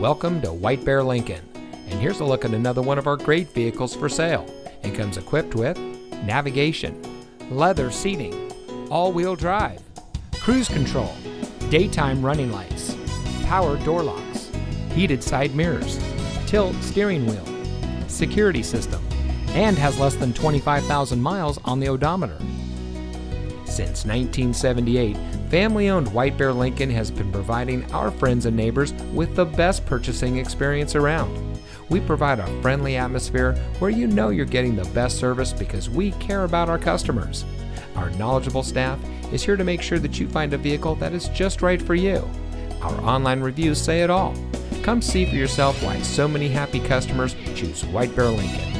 Welcome to White Bear Lincoln. And here's a look at another one of our great vehicles for sale. It comes equipped with navigation, leather seating, all wheel drive, cruise control, daytime running lights, power door locks, heated side mirrors, tilt steering wheel, security system, and has less than 25,000 miles on the odometer. Since 1978, family owned White Bear Lincoln has been providing our friends and neighbors with the best purchasing experience around. We provide a friendly atmosphere where you know you're getting the best service because we care about our customers. Our knowledgeable staff is here to make sure that you find a vehicle that is just right for you. Our online reviews say it all. Come see for yourself why so many happy customers choose White Bear Lincoln.